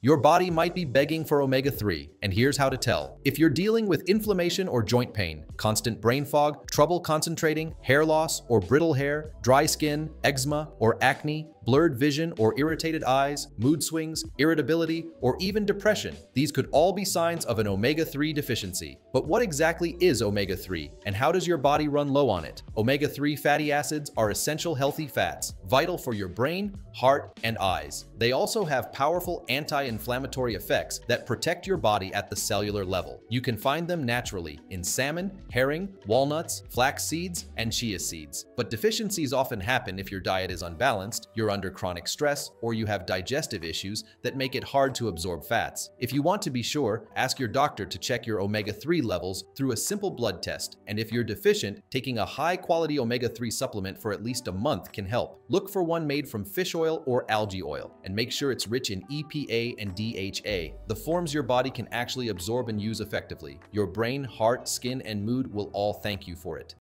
Your body might be begging for omega-3, and here's how to tell. If you're dealing with inflammation or joint pain, constant brain fog, trouble concentrating, hair loss or brittle hair, dry skin, eczema or acne, blurred vision or irritated eyes, mood swings, irritability, or even depression, these could all be signs of an omega-3 deficiency. But what exactly is omega-3, and how does your body run low on it? Omega-3 fatty acids are essential healthy fats, vital for your brain, heart, and eyes. They also have powerful anti-inflammatory effects that protect your body at the cellular level. You can find them naturally in salmon, herring, walnuts, flax seeds, and chia seeds. But deficiencies often happen if your diet is unbalanced, you're under chronic stress, or you have digestive issues that make it hard to absorb fats. If you want to be sure, ask your doctor to check your omega-3 levels through a simple blood test. And if you're deficient, taking a high-quality omega-3 supplement for at least a month can help. Look for one made from fish oil or algae oil, and make sure it's rich in EPA and DHA, the forms your body can actually absorb and use effectively. Your brain, heart, skin, and mood will all thank you for it.